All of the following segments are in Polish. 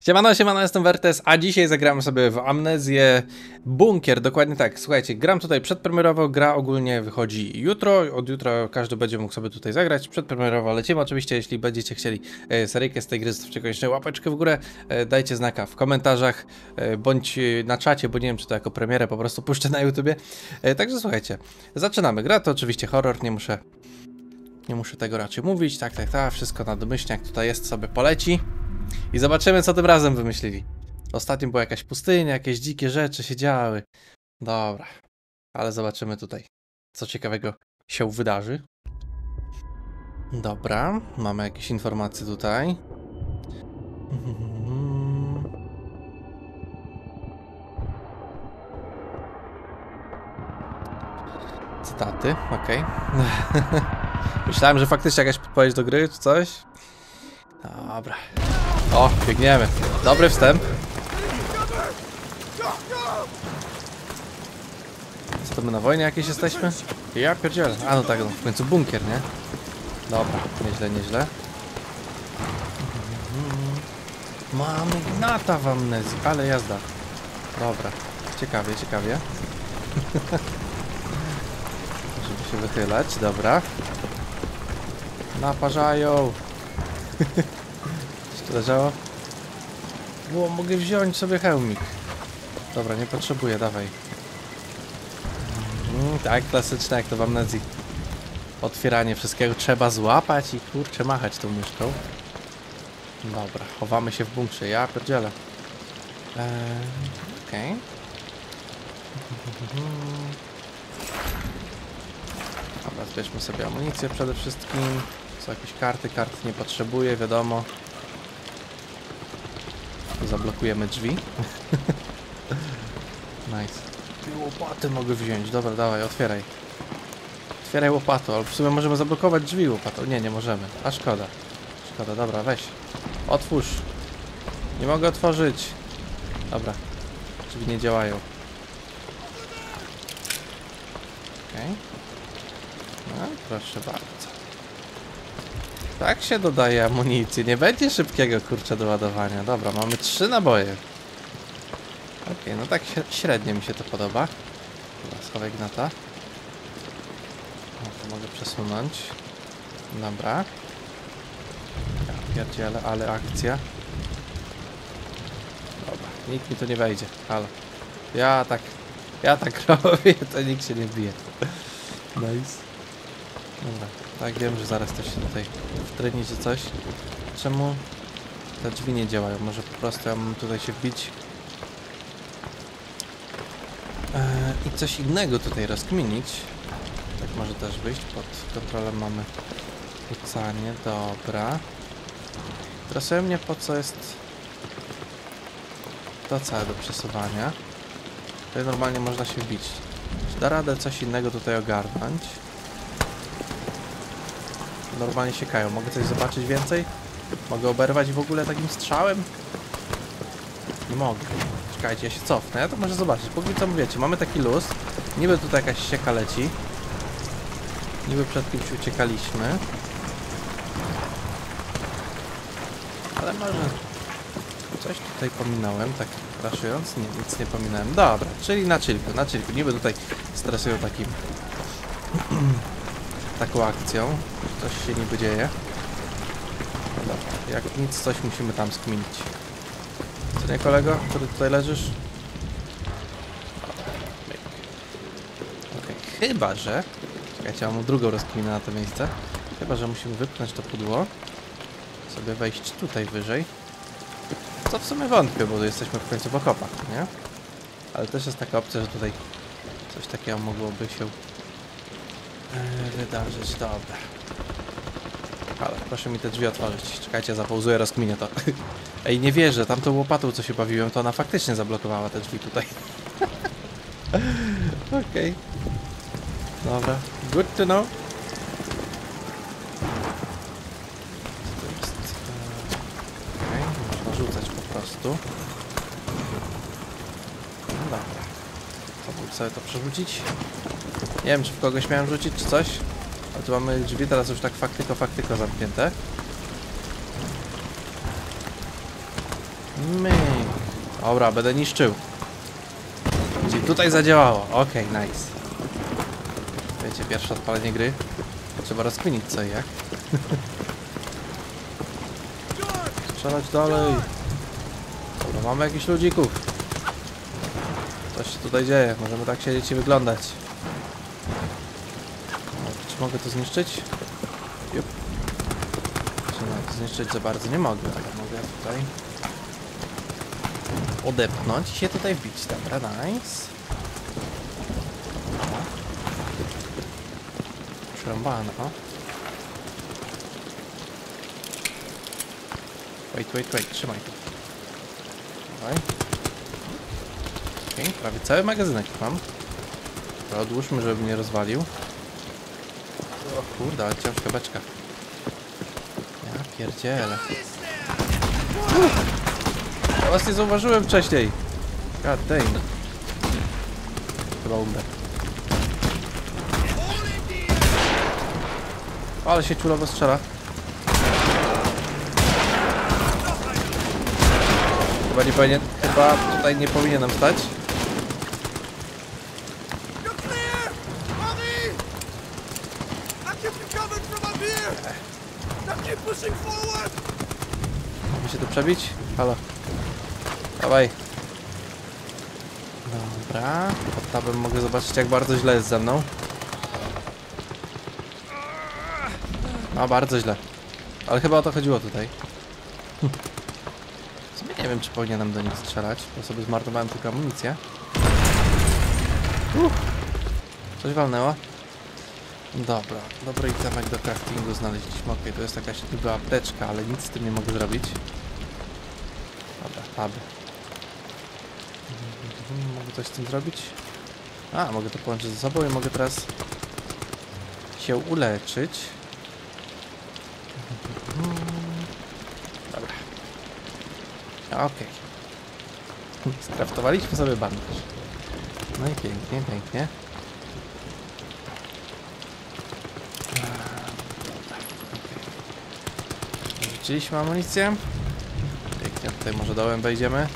Siemano, siemano, jestem Wertes, a dzisiaj zagramy sobie w Amnezję Bunkier, dokładnie tak. Słuchajcie, gram tutaj przedpremierowo, gra ogólnie wychodzi jutro, od jutra każdy będzie mógł sobie tutaj zagrać. Przedpremierowo lecimy oczywiście, jeśli będziecie chcieli e, seryjkę z tej gry, zostawcie koniecznie łapeczkę w górę, e, dajcie znaka w komentarzach, e, bądź na czacie, bo nie wiem, czy to jako premierę po prostu puszczę na YouTubie. Także słuchajcie, zaczynamy. Gra to oczywiście horror, nie muszę nie muszę tego raczej mówić, tak, tak, tak, wszystko na domyślnie, jak tutaj jest, sobie poleci. I zobaczymy, co tym razem wymyślili. Ostatnio była jakaś pustynia, jakieś dzikie rzeczy się działy. Dobra, ale zobaczymy tutaj, co ciekawego się wydarzy. Dobra, mamy jakieś informacje tutaj. Cytaty, okej. Myślałem, że faktycznie jakaś podpowiedź do gry czy coś. Dobra. O, biegniemy. Dobry wstęp. Co to my na wojnie jakieś jesteśmy? Ja pierdzielę. A no tak, no, w końcu bunkier, nie? Dobra, nieźle, nieźle. Mamy gnata w amnezji, ale jazda. Dobra, ciekawie, ciekawie. Żeby się wychylać, dobra. Naparzają. To leżało? Było, mogę wziąć sobie hełmik. Dobra, nie potrzebuję, dawaj. Mm, tak, klasyczne jak to w amnezji. Otwieranie wszystkiego trzeba złapać i kurczę machać tą myszką. Dobra, chowamy się w bunkrze. Ja pierdzielę. Eee, Okej. Dobra, zbierzmy sobie amunicję przede wszystkim. Są jakieś karty, kart nie potrzebuję, wiadomo. Tu zablokujemy drzwi. nice. Ty łopaty mogę wziąć. Dobra, dawaj, otwieraj. Otwieraj łopatą, ale w sumie możemy zablokować drzwi łopatą. Nie, nie możemy. A szkoda. Szkoda, dobra, weź. Otwórz. Nie mogę otworzyć. Dobra. Drzwi nie działają. Okej. No, proszę bardzo. Tak się dodaje amunicji. Nie będzie szybkiego kurczę do ładowania. Dobra, mamy trzy naboje. Okej, no tak śre- średnio mi się to podoba. Dobra, schowaj gnata. O, to mogę przesunąć. Dobra. Ja pierdzielę, ale akcja. Dobra, nikt mi tu nie wejdzie. Halo. Ja tak... Ja tak robię, to nikt się nie bije. Nice. Dobra, tak wiem, że zaraz coś się tutaj wtryni czy coś. Czemu te drzwi nie działają? Może po prostu ja mam tutaj się wbić eee, i coś innego tutaj rozkminić. Tak może też wyjść. Pod kontrolą mamy rzucanie. Dobra. Interesuje mnie po co jest to całe do przesuwania. Tutaj normalnie można się wbić. Czy da radę coś innego tutaj ogarnąć? Normalnie siekają. Mogę coś zobaczyć więcej? Mogę oberwać w ogóle takim strzałem? Nie mogę. Czekajcie, ja się cofnę. Ja to może zobaczyć. Póki co wiecie, mamy taki luz. Niby tutaj jakaś sieka leci. Niby przed kimś uciekaliśmy. Ale może... Coś tutaj pominąłem, tak raszując? Nie, nic nie pominąłem. Dobra, czyli na chillku, na chillku. Niby tutaj stresują takim... taką akcją. Coś się niby dzieje. Dobra, jak nic, coś musimy tam skminić. Co nie kolego, który tutaj leżysz? Okej, chyba że... Czekajcie, mam drugą rozkminę na to miejsce. Chyba, że musimy wypchnąć to pudło. Sobie wejść tutaj wyżej. Co w sumie wątpię, bo jesteśmy w końcu w okopach, nie? Ale też jest taka opcja, że tutaj coś takiego mogłoby się e, wydarzyć. Dobra. Ale proszę mi te drzwi otworzyć. Czekajcie, zapauzuję, rozkminię to. Ej, nie wierzę, tamtą łopatą, co się bawiłem, to ona faktycznie zablokowała te drzwi tutaj. Okej. Dobra. Good to know. To? Okej, można rzucać po prostu. No dobra. Pozwól sobie to przerzucić. Nie wiem, czy w kogoś miałem rzucić, czy coś. Tu mamy drzwi teraz już tak faktyko, faktyko zamknięte. Myk. Dobra, będę niszczył. Czyli tutaj zadziałało. Okej, nice. Wiecie, pierwsze odpalenie gry. Trzeba rozkminić co i jak. Strzelać dalej. Dobra, mamy jakichś ludzików. Coś się tutaj dzieje. Możemy tak siedzieć i wyglądać. Mogę to zniszczyć? Jup. Czy no, zniszczyć za bardzo nie mogę, ale mogę tutaj odepchnąć i się tutaj wbić. Dobra, nice. Przerąbane, o. Wait, wait, wait, trzymaj to. Dawaj. Okej, prawie cały magazynek mam. Odłóżmy, żeby mnie rozwalił. O kurde, ale ciężka beczka. Ja pierdzielę. Ja was nie zauważyłem wcześniej. God damn. Chyba umrę. Ale się ciulowo strzela. Chyba nie powinien, chyba tutaj nie powinienem stać. Przebić? Halo. Dawaj. Dobra. Pod tabem mogę zobaczyć jak bardzo źle jest ze mną. No bardzo źle. Ale chyba o to chodziło tutaj. Hm. Nie wiem czy powinienem do nich strzelać, bo sobie zmarnowałem tylko amunicję. Uff. Coś walnęło. Dobra, dobry itemek do craftingu znaleźliśmy. Okej, to jest jakaś niby apteczka, ale nic z tym nie mogę zrobić. Dobra. Mhm, Mogę coś z tym zrobić? A, mogę to połączyć ze sobą i mogę teraz się uleczyć. Dobra. Okej. Skraftowaliśmy sobie bandaż. No i pięknie, pięknie. Rzuciliśmy amunicję. Tutaj może dołem wejdziemy.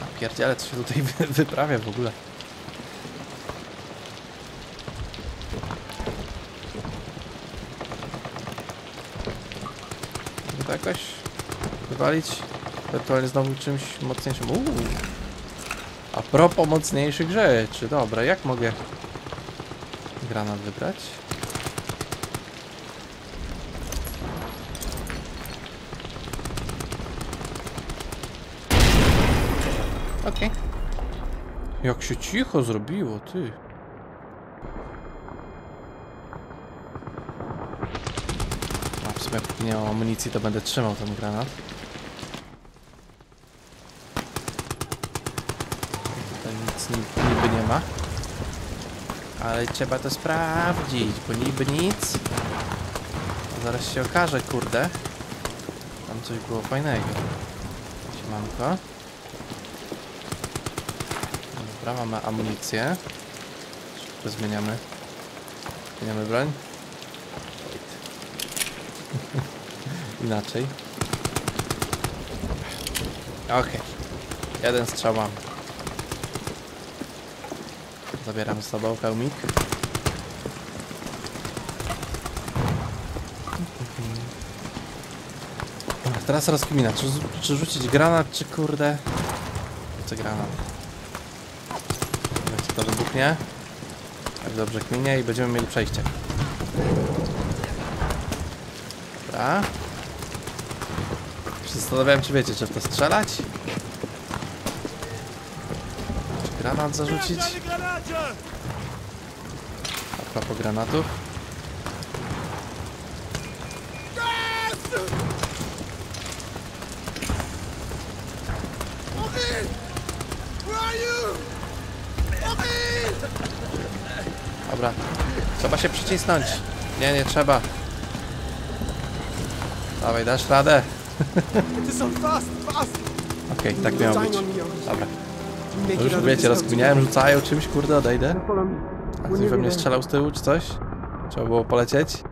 A pierdziele, co się tutaj wy wyprawia w ogóle. To jakoś wywalić? Ewentualnie znowu czymś mocniejszym. Uuu. A propos mocniejszych rzeczy. Dobra, jak mogę granat wybrać? Okej. Jak się cicho zrobiło, ty. A w sumie póki nie mam amunicji, to będę trzymał ten granat. Tutaj nic ni- niby nie ma. Ale trzeba to sprawdzić, bo niby nic. A zaraz się okaże, kurde. Tam coś było fajnego. Siemanko. Dobra, mamy amunicję. Szybko zmieniamy. Zmieniamy broń. Inaczej. Okej. Jeden strzał mam. Zabieram z sobą pełmik. Teraz rozkmina, czy, czy rzucić granat, czy kurde... Rzucę granat. Wybuchnie. Tak dobrze kminie i będziemy mieli przejście. Dobra. Się Zastanawiałem, czy wiecie, czy w to strzelać? Czy granat zarzucić? A propos granatów. Dobra. Trzeba się przycisnąć. Nie, nie trzeba. Dawaj, dasz radę. Okej, okay, tak miało być. Dobra. No już wiecie, rozkminiałem, rzucają czymś, kurde, odejdę. A ktoś we mnie strzelał z tyłu czy coś? Trzeba było polecieć.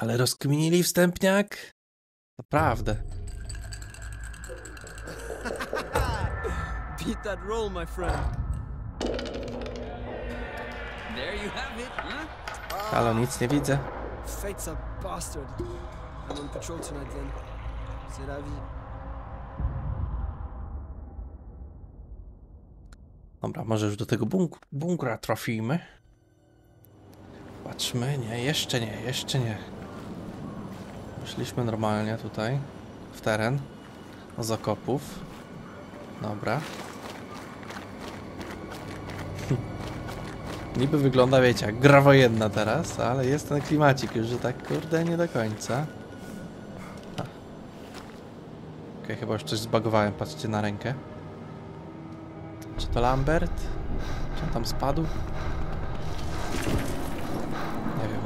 Ale rozkminili wstępniak? Naprawdę. Beat that roll, my friend. Halo, nic nie widzę. Fate's a bastard. I'm on patrol tonight, then. C'est la vie. Dobra, może już do tego bunk bunkra trafimy. Patrzmy, nie, jeszcze nie, jeszcze nie. Szliśmy normalnie tutaj, w teren, z okopów. Dobra. Niby wygląda, wiecie, jak gra wojenna teraz, ale jest ten klimacik już, że tak kurde nie do końca. Okej, chyba już coś zbagowałem, patrzcie na rękę. Czy to Lambert? Czy on tam spadł? Nie wiem.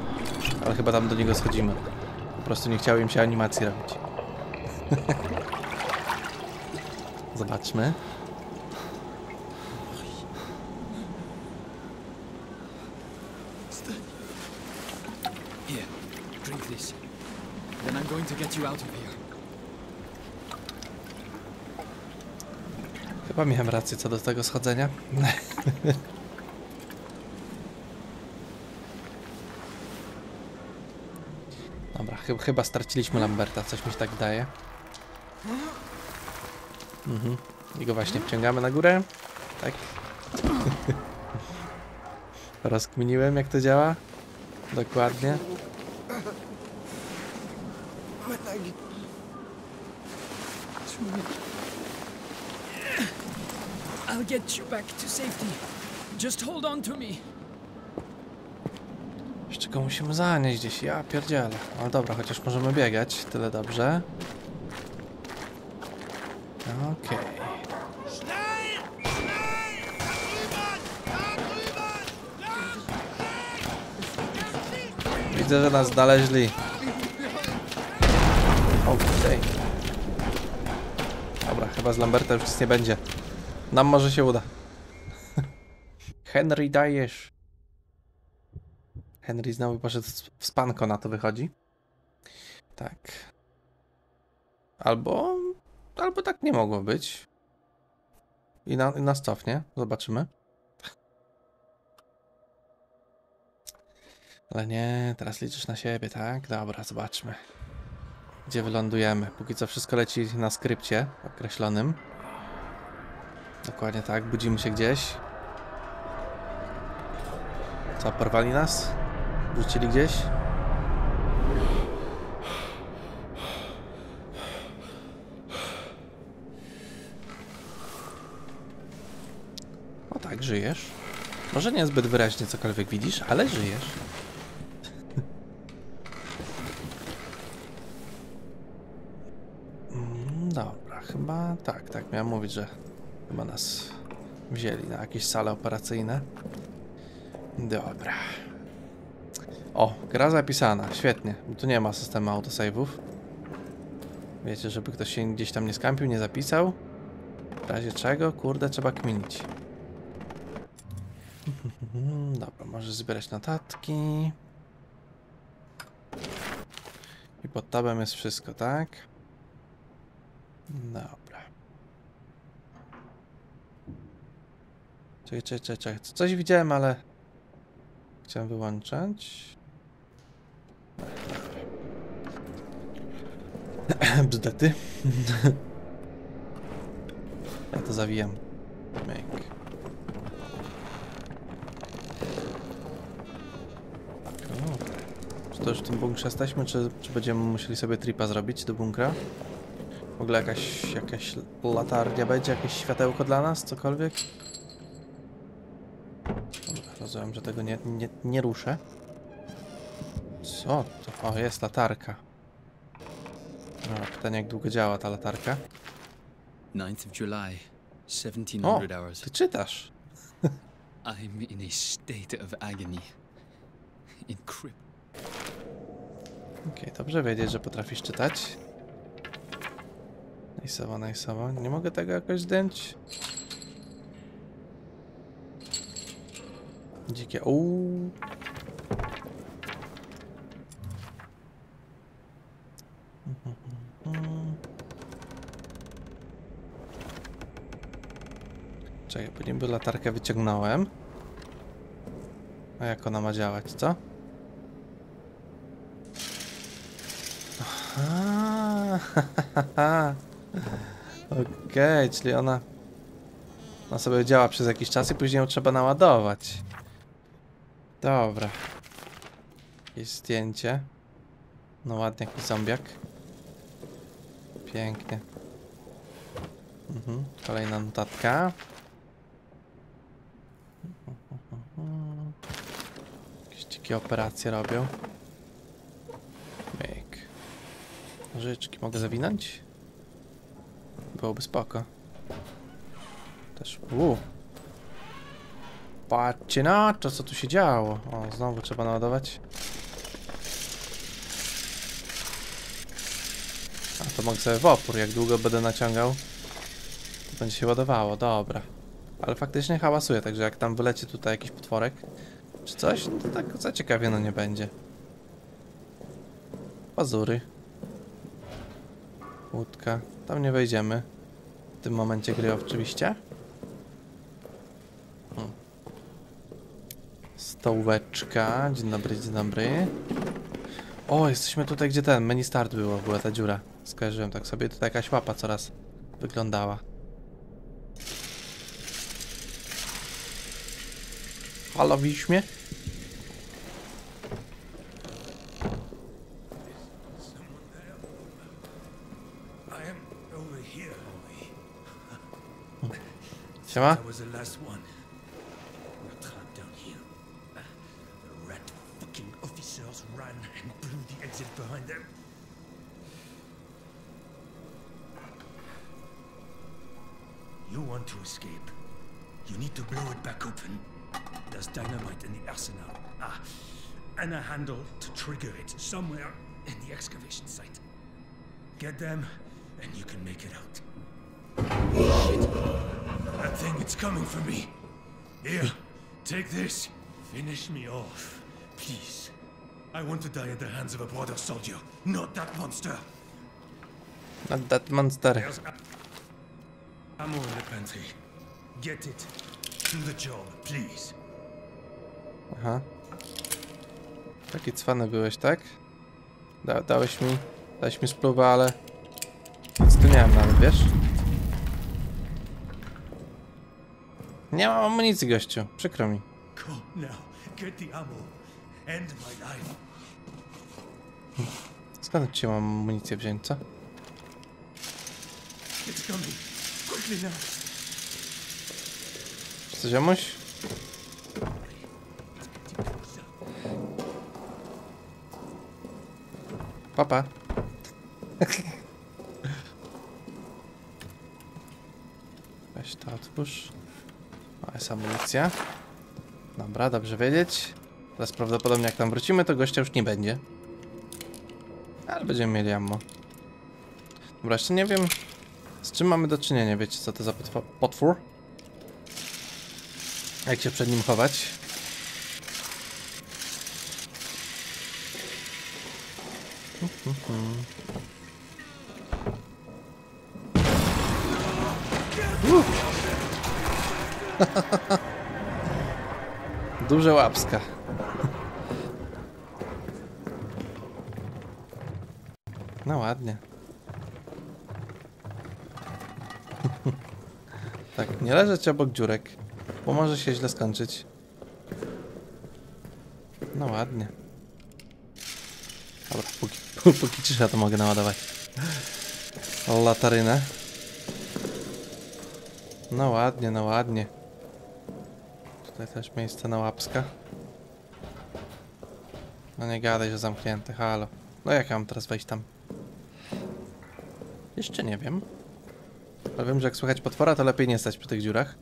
Ale chyba tam do niego schodzimy. Po prostu nie chciało im się animacji robić. Zobaczmy. Here, drink this. Then I'm going to get you out of here. Chyba miałem rację co do tego schodzenia. Dobra, chy chyba straciliśmy Lamberta, coś mi się tak wydaje. Mhm. I go właśnie wciągamy na górę. Tak. Rozkminiłem jak to działa. Dokładnie. My leg. I'll get you back to safety. Just hold on to me. Jeszcze go musimy zanieść gdzieś, ja pierdzielę. Ale dobra, chociaż możemy biegać, tyle dobrze. Okej. Drüben! Widzę, że nas znaleźli. Okej. Dobra, chyba z Lamberta już nic nie będzie. Nam może się uda. Henry dajesz. Henry znowu poszedł w spanko na to wychodzi. Tak. Albo... Albo tak nie mogło być. I, na, i nas cofnie. Zobaczymy. Ale nie, teraz liczysz na siebie, tak? Dobra, zobaczmy. Gdzie wylądujemy? Póki co wszystko leci na skrypcie określonym. Dokładnie tak, budzimy się gdzieś. Co, porwali nas? Wrzucili gdzieś? O tak, żyjesz. Może nie zbyt wyraźnie cokolwiek widzisz, ale żyjesz. Mm, Dobra, chyba tak, tak miałem mówić, że chyba nas wzięli na jakieś sale operacyjne. Dobra. O, gra zapisana, świetnie. Tu nie ma systemu autosave'ów. Wiecie, żeby ktoś się gdzieś tam nie skampił, nie zapisał. W razie czego, kurde, trzeba kminić. Dobra, możesz zbierać notatki. I pod tabem jest wszystko, tak? Dobra. Czekaj, czekaj, czekaj. Coś widziałem, ale... Chciałem wyłączać. Bzdety. ja to zawijam. Myk. Czy to już w tym bunkrze jesteśmy, czy, czy będziemy musieli sobie tripa zrobić do bunkra? W ogóle jakaś, jakaś latarnia będzie, jakieś światełko dla nas, cokolwiek? Rozumiem, że tego nie, nie, nie ruszę. Co to? O, jest latarka. No, pytanie, jak długo działa ta latarka? 9th of July, O, 1700 hours. ty czytasz. I'm in a state of agony. In crypt. Okej, dobrze wiedzieć, że potrafisz czytać. Najsowa, najsowa. Nie mogę tego jakoś zdjąć. Dzikie. Uuu. Czekaj, bo niby latarkę wyciągnąłem. A jak ona ma działać, co? Aha, Okej, czyli ona... Ona sobie działa przez jakiś czas i później ją trzeba naładować. Dobra. Jakieś zdjęcie. No ładnie, jakiś zombiak. Pięknie. Mhm. Kolejna notatka. Jakieś dzikie operacje robią. Myk. Nożyczki mogę zawinąć? Byłoby spoko. Też. Uu. Patrzcie na to, co tu się działo. O, znowu trzeba naładować. A to mogę sobie w opór, jak długo będę naciągał, to będzie się ładowało, dobra. Ale faktycznie hałasuje, także jak tam wyleci tutaj jakiś potworek, czy coś, to tak zaciekawione nie będzie. Pazury. Łódka. Tam nie wejdziemy. W tym momencie gry oczywiście. Stołeczka. Dzień dobry, dzień dobry. O, jesteśmy tutaj, gdzie ten menu start było, była ta dziura. Skojarzyłem tak sobie, tutaj jakaś łapa coraz wyglądała. Halo, widzisz mnie? Siema? Somewhere in the excavation site. Get them, and you can make it out. That thing, it's coming for me. Here, take this. Finish me off, please. I want to die at the hands of a brother soldier, not that monster. Not that monster. There's ammo in the pantry. Get it. Do the job, please. Aha. Taki cwany byłeś, tak? Da, dałeś mi, dałeś mi spluwę, ale... Nic tu nie mam nawet, wiesz? Nie mam amunicji, gościu. Przykro mi. Skąd ci mam amunicję wziąć, co? It's coming. Quickly Papa. Weź to otwórz. O, jest amunicja. Dobra, dobrze wiedzieć. Teraz prawdopodobnie jak tam wrócimy, to gościa już nie będzie. Ale będziemy mieli ammo. Dobra, jeszcze nie wiem z czym mamy do czynienia, wiecie co to za potwór? Jak się przed nim chować? Duże łapska. No ładnie. tak, nie leżeć obok dziurek, bo może się źle skończyć. No ładnie. Dobra, póki, póki cisza to mogę naładować. Latarynę. No ładnie, no ładnie. Tutaj też miejsce na łapska. No nie gadaj, że zamknięte, halo. No jak ja mam teraz wejść tam? Jeszcze nie wiem. Ale wiem, że jak słychać potwora, to lepiej nie stać przy tych dziurach.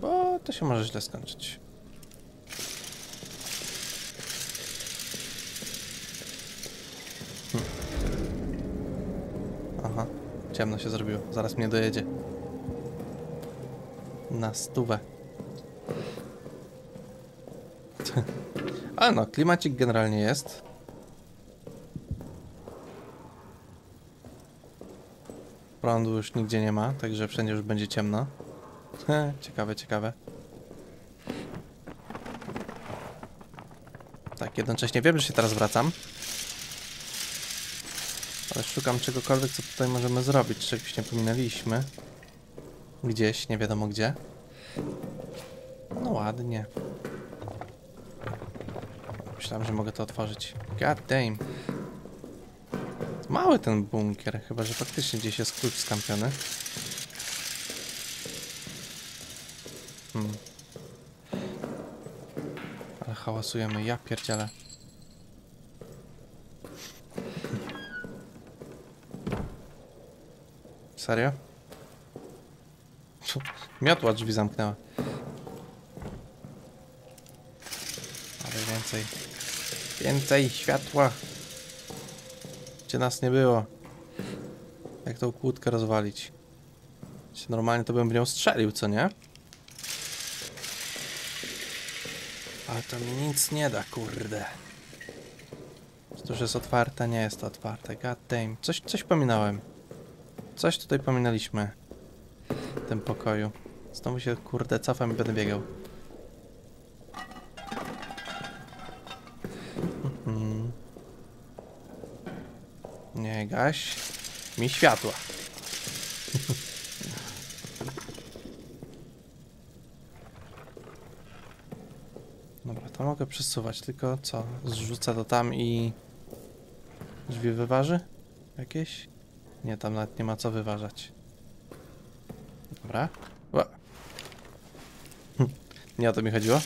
Bo to się może źle skończyć. Hm. Aha, ciemno się zrobiło. Zaraz mnie dojedzie. Na stówę. Ale no, klimacik generalnie jest. Prądu już nigdzie nie ma, także wszędzie już będzie ciemno. Ciekawe, ciekawe. Tak, jednocześnie wiem, że się teraz wracam. Ale szukam czegokolwiek, co tutaj możemy zrobić, czegoś nie pominęliśmy. Gdzieś, nie wiadomo gdzie. No ładnie. Myślałem, że mogę to otworzyć. God damn. Mały ten bunkier, chyba że faktycznie gdzieś jest klucz skampiony. Hmm. Ale hałasujemy, ja pierdzielę. Serio? Miotła drzwi zamknęła. Ale więcej. Więcej światła. Gdzie nas nie było. Jak tą kłódkę rozwalić? Normalnie to bym w nią strzelił, co nie? Ale to mi nic nie da, kurde. Czy to już jest otwarte? Nie jest to otwarte. God damn. Coś, coś pominąłem. Coś tutaj pominęliśmy. W tym pokoju. Znowu się, kurde, cofam i będę biegał. Gaś. Mi światła. Dobra, to mogę przesuwać, tylko co? Zrzucę to tam i... Drzwi wyważy? Jakieś? Nie, tam nawet nie ma co wyważać. Dobra. Ła. Nie o to mi chodziło.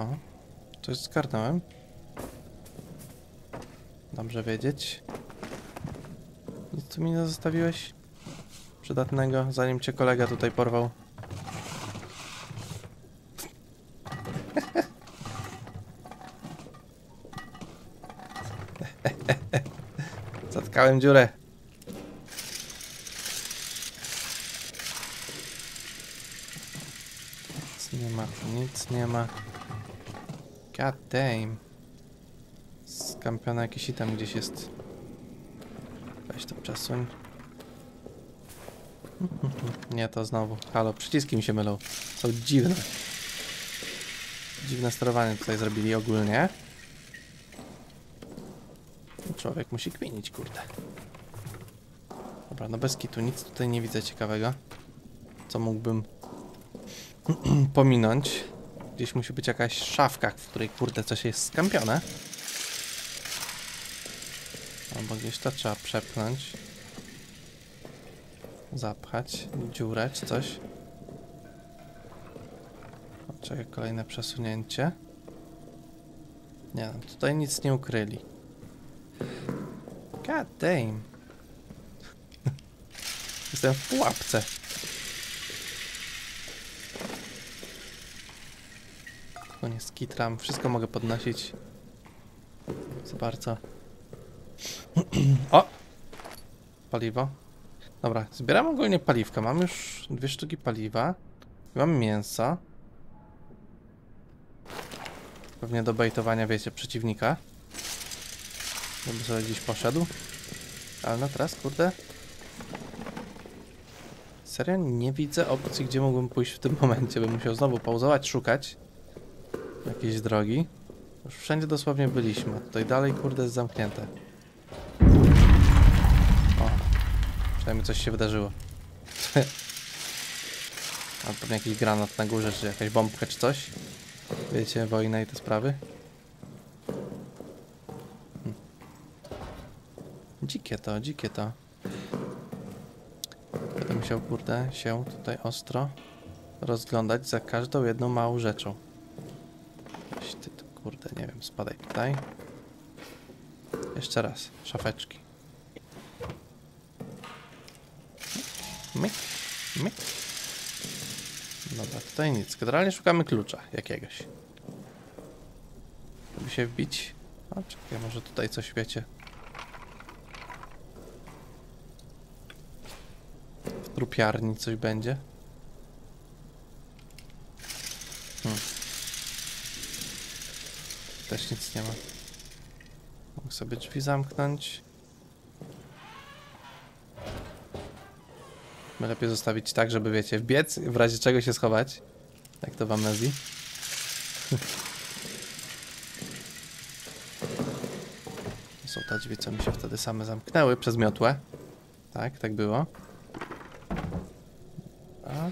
O, coś zgarnąłem. Dobrze wiedzieć. Nic tu mi nie zostawiłeś? Przydatnego, zanim cię kolega tutaj porwał. Zatkałem dziurę. Nic nie ma, tu nic nie ma. God damn. Skampiony jakiś item gdzieś jest. Weź to przesuń. Nie, to znowu. Halo, przyciski mi się mylą. Są dziwne. Dziwne sterowanie tutaj zrobili ogólnie. Człowiek musi kminić, kurde. Dobra, no bez kitu, nic tutaj nie widzę ciekawego. Co mógłbym pominąć. Gdzieś musi być jakaś szafka, w której, kurde, coś jest skampione. Albo gdzieś to trzeba przepchnąć. Zapchać, dziurę czy coś. Czekaj, kolejne przesunięcie. Nie no, tutaj nic nie ukryli. God damn. Jestem w pułapce. Tylko nie skitram. Wszystko mogę podnosić. Co bardzo. o! Paliwo. Dobra, zbieram ogólnie paliwka. Mam już dwie sztuki paliwa. Mam mięso. Pewnie do bejtowania, wiecie, przeciwnika. Żeby sobie gdzieś poszedł. Ale no teraz, kurde. Serio nie widzę opcji, gdzie mógłbym pójść w tym momencie. Bym musiał znowu pauzować, szukać jakiejś drogi. Już wszędzie dosłownie byliśmy. Tutaj dalej, kurde, jest zamknięte. O, przynajmniej coś się wydarzyło. A pewnie jakiś granat na górze, czy jakaś bombka, czy coś. Wiecie, wojna i te sprawy. Dzikie to, dzikie to. Będę musiał, kurde, się tutaj ostro rozglądać za każdą jedną małą rzeczą. Kurde, nie wiem, spadaj tutaj. Jeszcze raz, szafeczki. Myk, myk. Dobra, tutaj nic. Generalnie szukamy klucza jakiegoś. Żeby się wbić. A czekaj, może tutaj coś wiecie. W trupiarni coś będzie. Hmm. Też nic nie ma. Mogę sobie drzwi zamknąć. Lepiej zostawić tak, żeby wiecie, wbiec, w razie czego się schować. Jak to w amnezji. Są te drzwi, co mi się wtedy same zamknęły przez miotłę. Tak, tak było. A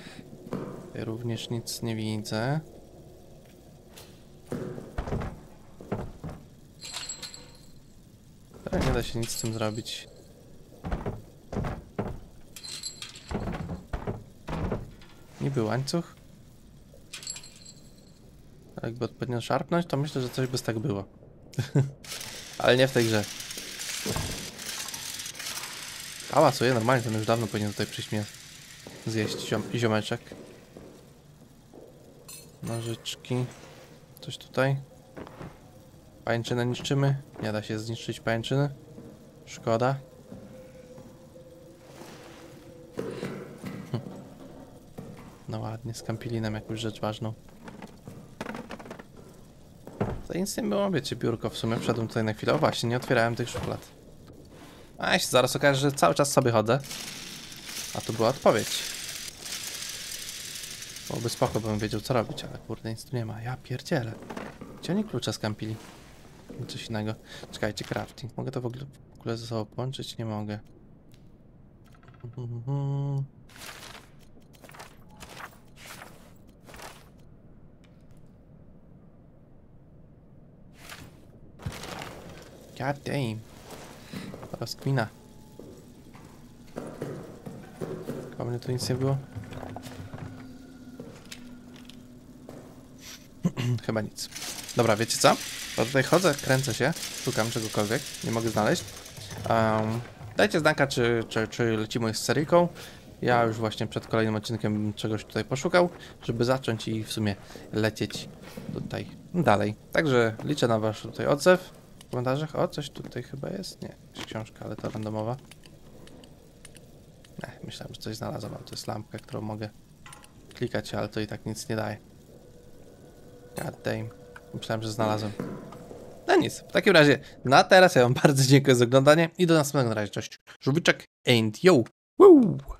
ja również nic nie widzę. Teraz nie da się nic z tym zrobić. Niby łańcuch. Ale jakby odpowiednio szarpnąć, to myślę, że coś by z tak było. Ale nie w tej grze. Hałasuje normalnie, ten już dawno powinien tutaj przyjść mnie zjeść ziom ziomeczek. Nożyczki. Coś tutaj. Pajęczynę niszczymy. Nie da się zniszczyć pajęczyny. Szkoda. No ładnie, z kampilinem jakąś rzecz ważną. To nic nie było, wiecie, biurko w sumie. Wszedłem tutaj na chwilę. O właśnie, nie otwierałem tych szuflad. A się zaraz okaże, że cały czas sobie chodzę. A to była odpowiedź. Byłoby spoko, bym wiedział co robić, ale kurde, nic tu nie ma. Ja pierdzielę. Gdzie oni klucze skampili? Coś innego. Czekajcie, crafting. Mogę to w ogóle, ogóle ze sobą połączyć? Nie mogę. God damn. Rozkmina. Chyba mnie tu nic nie było. Chyba nic. Dobra, wiecie co? Bo tutaj chodzę, kręcę się, szukam czegokolwiek, nie mogę znaleźć. Um, dajcie znaka, czy, czy, czy lecimy z seryjką. Ja już właśnie przed kolejnym odcinkiem czegoś tutaj poszukał, żeby zacząć i w sumie lecieć tutaj dalej. Także liczę na wasz tutaj odzew w komentarzach. O, coś tutaj chyba jest? Nie, jakaś książka, ale to randomowa. Nie, myślałem, że coś znalazłem, ale to jest lampka, którą mogę klikać, ale to i tak nic nie daje. God damn. Myślałem, że znalazłem. No nic, w takim razie na teraz ja wam bardzo dziękuję za oglądanie i do następnego na razie. Cześć. Żółwiczek and yo! Woo!